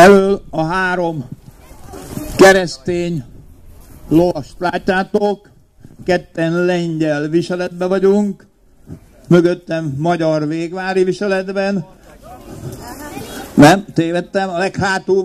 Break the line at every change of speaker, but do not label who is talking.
Elől a három keresztény lovast látjátok, ketten lengyel viseletben vagyunk, mögöttem magyar végvári viseletben. Nem, tévedtem, a leghátul